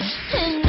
And